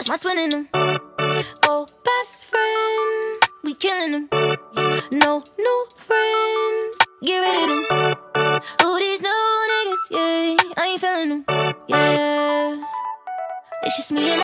That's my twin in them. Oh, best friend, we killing them. No new friends, get rid of them. Who these new niggas? Yeah, I ain't feeling them. Yeah, it's just me and